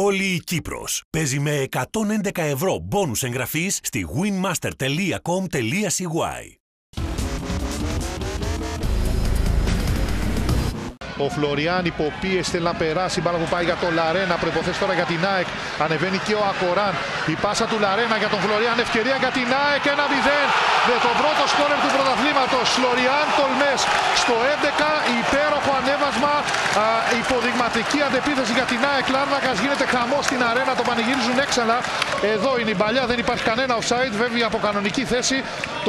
Όλη η Κύπρος παίζει με 111 ευρώ μπόνους εγγραφής στη winmaster.com.cy Ο Φλωριάν υποπίεση θέλει να περάσει. Μπάλα που πάει για τον Λαρένα. Προποθέσει τώρα για την ΑΕΚ. Ανεβαίνει και ο Ακοράν. Η πάσα του Λαρένα για τον Φλωριάν. Ευκαιρία για την ΑΕΚ. 1-0 με τον πρώτο σκόρερ του πρωταθλήματος. Φλωριάν Τολμές στο 11. Υπέροχο ανέβασμα. Α, υποδειγματική αντεπίθεση για την ΑΕΚ. Λάρνακας γίνεται χαμός στην αρένα. Το πανηγυρίζουν έξαλα. Εδώ είναι η παλιά. Δεν υπάρχει κανένα offside. Βέβαια από κανονική θέση.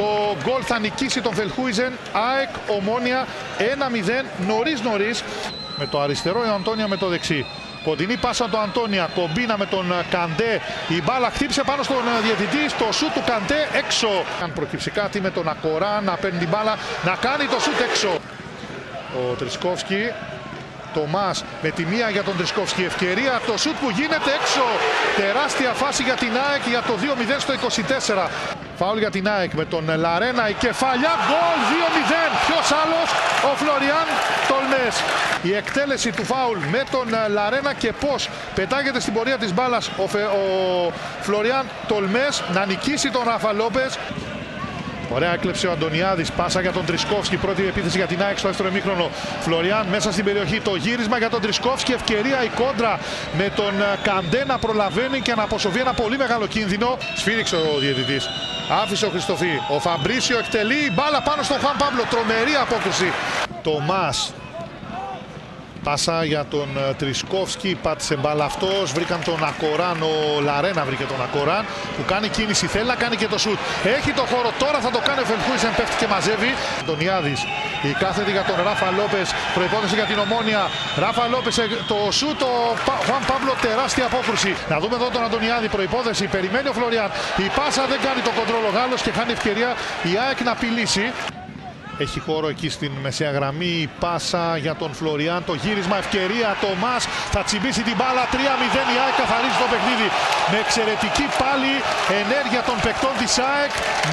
Το γκολ θα νικήσει τον Φελχούιζεν. ΑΕΚ ομόνια 1-0 νωρίς νωρίς με το αριστερό, η Αντώνια με το δεξί. Κοντινή πάσα του Αντώνια, κομπίνα με τον Καντέ. Η μπάλα χτύπησε πάνω στον διαιτητή. Στο σούτ του Καντέ έξω. Αν προκύψει κάτι με τον Ακορά να παίρνει την μπάλα, να κάνει το σούτ έξω. Ο Τρισκόφσκι το Μας με τη μία για τον Τρισκόφσκι. Ευκαιρία το σούτ που γίνεται έξω. Τεράστια φάση για την ΑΕΚ για το 2-0 στο 24. Φάουλ για την ΑΕΚ με τον Λαρένα. Η κεφαλιά γκολ 2-0. Ποιος άλλος; Ο Φλωριάν Τολμές. Η εκτέλεση του φάουλ με τον Λαρένα και πώς πετάγεται στην πορεία της μπάλας ο, Φε... ο Φλωριάν Τολμές να νικήσει τον Ράφα Λόπες. Ωραία έκλεψε ο Αντωνιάδης. Πάσα για τον Τρισκόφσκι. Πρώτη επίθεση για την ΑΕΚ στο δεύτερο ημίχρονο. Φλωριάν μέσα στην περιοχή. Το γύρισμα για τον Τρισκόφσκι. Ευκαιρία η κόντρα με τον Καντέ να προλαβαίνει και να αποσοβεί ένα πολύ μεγάλο κίνδυνο. Σφύριξε ο διαιτητής. Άφησε ο Χριστοφή. Ο Φαμπρίσιο εκτελεί μπάλα πάνω στον Χαν Πάμπλο. Τρομερή απόκριση. Το Μας Πάσα για τον ε, Τρισκόφσκι, πάτησε μπάλα αυτός. Βρήκαν τον Ακοράν, ο Λαρένα βρήκε τον Ακοράν που κάνει κίνηση. Θέλει να κάνει και το σουτ. Έχει το χώρο, τώρα θα το κάνει ο Φελχούισεν, πέφτει και μαζεύει. Τον Ιάδη, η κάθετη για τον Ράφα Λόπες, προπόθεση για την ομόνια. Ράφα Λόπες, ε, το σουτ, ο Χουάν Παύλο, τεράστια απόκρουση. Να δούμε εδώ τον Αντωνιάδη, προπόθεση. Περιμένει ο Φλωριάν. Η πάσα δεν κάνει το κοντρόλο Γάλλος και χάνει ευκαιρία η ΑΕΚ να απειλήσει. Έχει χώρο εκεί στην μεσαία γραμμή. Η πάσα για τον Φλωριάν. Το γύρισμα ευκαιρία. Το Μας θα τσιμπήσει την μπάλα. 3-0 η ΑΕΚ καθαρίζει το παιχνίδι. Με εξαιρετική πάλι ενέργεια των παικτών της ΑΕΚ.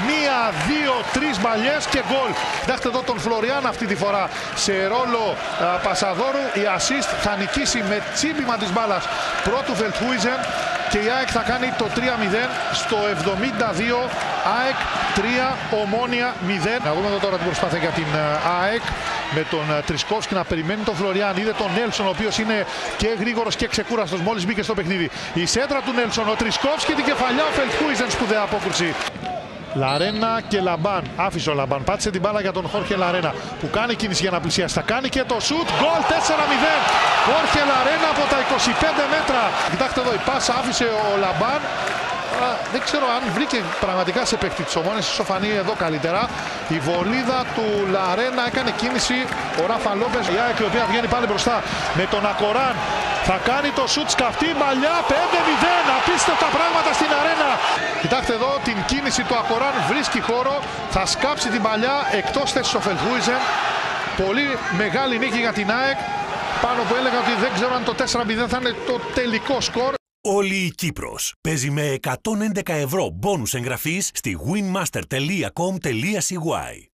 Μία, δύο, τρεις μπαλιές και γκολ. Κοιτάξτε εδώ τον Φλωριάν αυτή τη φορά σε ρόλο α, πασαδόρου. Η assist θα νικήσει με τσίμπημα της μπάλας πρώτου Βελτχούιζεν και η ΑΕΚ θα κάνει το 3-0 στο 72. ΑΕΚ 3, Ομόνια 0. Να δούμε εδώ τώρα την προσπάθεια για την ΑΕΚ με τον Τριτσκόφσκι να περιμένει τον Φλωριάν. Είδε τον Νέλσον, ο οποίος είναι και γρήγορος και ξεκούραστος μόλις μπήκε στο παιχνίδι. Η σέντρα του Νέλσον, ο Τριτσκόφσκι την κεφαλιά, ο Φελτχούιζεν σπουδαία απόκρουση. Λαρένα και Λαμπάν. Άφησε ο Λαμπάν. Πάτησε την μπάλα για τον Χόρχε Λαρένα που κάνει κίνηση για να πλησιάσει. Θα κάνει και το σουτ. Γκολ 4-0. Χόρχε Λαρένα από τα 25 μέτρα. Κοιτάξτε εδώ η πάσα άφησε ο Λαμπάν. Δεν ξέρω αν βρήκε πραγματικά σε παίκτη της ομόνια. Ίσως φανεί εδώ καλύτερα. Η βολίδα του Λαρένα έκανε κίνηση. Ο Ράφα Λόπες. Η ΑΕΚ η οποία βγαίνει πάλι μπροστά με τον Ακοράν. Θα κάνει το σουτ σκαφτή μαλλιά 5-0. Απίστευτα πράγματα στην αρένα. Κοιτάξτε εδώ την κίνηση του Ακοράν. Βρίσκει χώρο. Θα σκάψει την παλιά εκτός θέσης ο Φελχούιζεν. Πολύ μεγάλη νίκη για την ΑΕΚ. Πάνω που έλεγα ότι δεν ξέρω αν το 4-0 θα είναι το τελικό σκορ. Όλη η Κύπρος παίζει με 111 ευρώ μπόνους εγγραφής στη winmaster.com.cy